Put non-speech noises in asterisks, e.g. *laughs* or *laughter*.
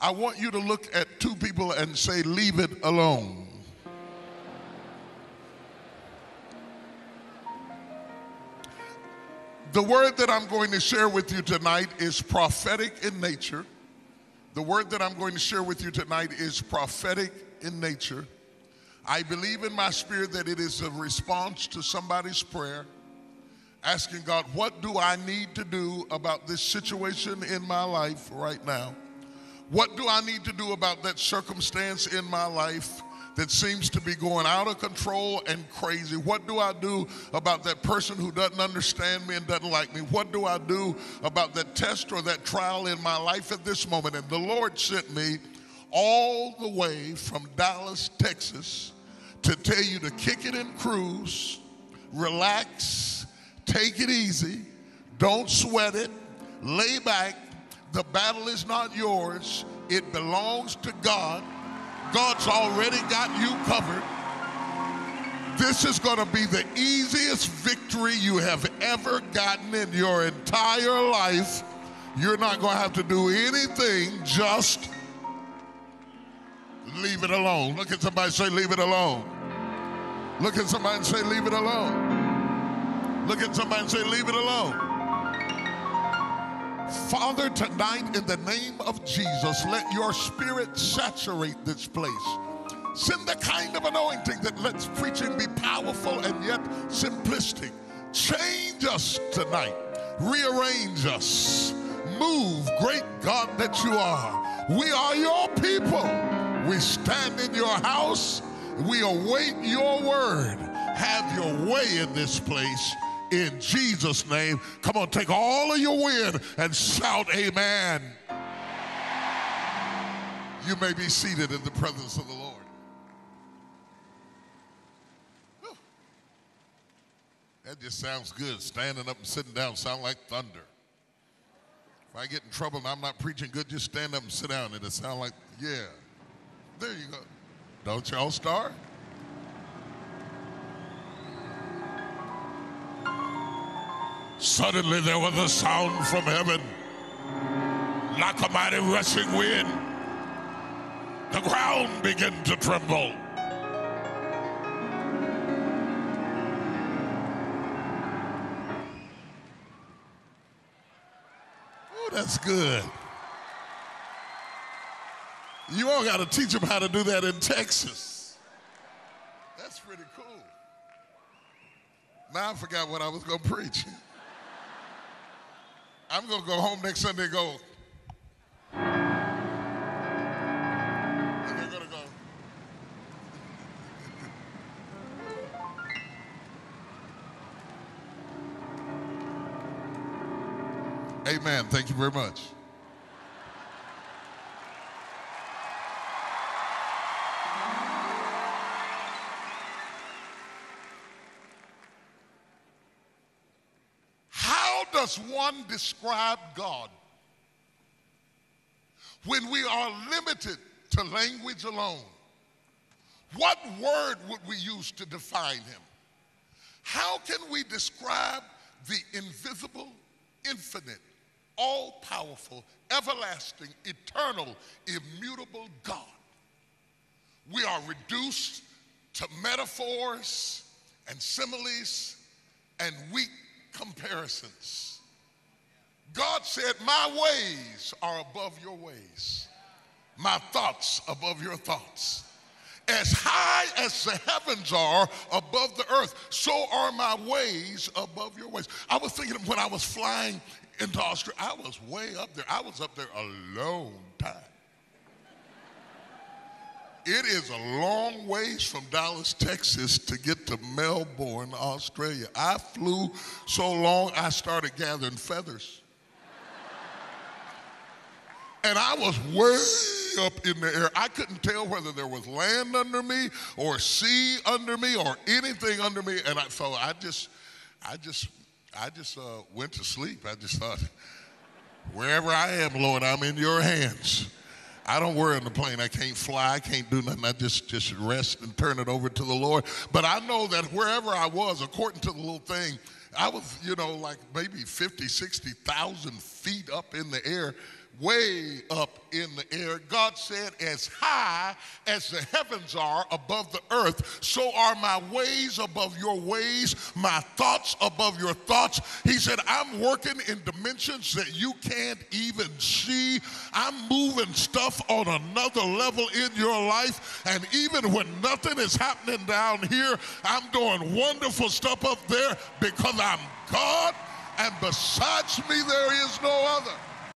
I want you to look at two people and say, Leave it alone. The word that I'm going to share with you tonight is prophetic in nature. The word that I'm going to share with you tonight is prophetic in nature. I believe in my spirit that it is a response to somebody's prayer, asking God, What do I need to do about this situation in my life right now? What do I need to do about that circumstance in my life that seems to be going out of control and crazy? What do I do about that person who doesn't understand me and doesn't like me? What do I do about that test or that trial in my life at this moment? And the Lord sent me all the way from Dallas, Texas, to tell you to kick it and cruise, relax, take it easy, don't sweat it, lay back, the battle is not yours, it belongs to God. God's already got you covered. This is going to be the easiest victory you have ever gotten in your entire life. You're not going to have to do anything, just leave it alone. Look at somebody say, Leave it alone. Look at somebody and say, Leave it alone. Look at somebody and say, Leave it alone. Father, tonight in the name of Jesus, let your spirit saturate this place. Send the kind of anointing that lets preaching be powerful and yet simplistic. Change us tonight. Rearrange us. Move, great God that you are. We are your people. We stand in your house. We await your word. Have your way in this place in Jesus' name. Come on, take all of your wind and shout, Amen. You may be seated in the presence of the Lord. That just sounds good. Standing up and sitting down sound like thunder. If I get in trouble and I'm not preaching good, just stand up and sit down. And It'll sound like, yeah. There you go. Don't y'all start? Suddenly there was a sound from heaven, like a mighty rushing wind. The ground began to tremble. Oh, that's good. You all got to teach them how to do that in Texas. That's pretty cool. Now I forgot what I was going to preach. *laughs* I'm going to go home next Sunday go. They're going to go. *laughs* Amen. Thank you very much. Does one describe God when we are limited to language alone? What word would we use to define him? How can we describe the invisible, infinite, all powerful, everlasting, eternal, immutable God? We are reduced to metaphors and similes and weak comparisons. God said, My ways are above your ways, my thoughts above your thoughts. As high as the heavens are above the earth, so are my ways above your ways. I was thinking when I was flying into Australia, I was way up there. I was up there a long time. It is a long ways from Dallas, Texas to get to Melbourne, Australia. I flew so long I started gathering feathers. And I was way up in the air. I couldn't tell whether there was land under me or sea under me or anything under me. And I, so I just, I just, I just uh, went to sleep. I just thought, wherever I am, Lord, I'm in your hands. I don't worry on the plane. I can't fly. I can't do nothing. I just, just rest and turn it over to the Lord. But I know that wherever I was, according to the little thing, I was, you know, like maybe 50, 60,000 feet up in the air way up in the air. God said, As high as the heavens are above the earth, so are my ways above your ways, my thoughts above your thoughts. He said, I'm working in dimensions that you can't even see. I'm moving stuff on another level in your life. And even when nothing is happening down here, I'm doing wonderful stuff up there because I'm God, and besides me, there is no other.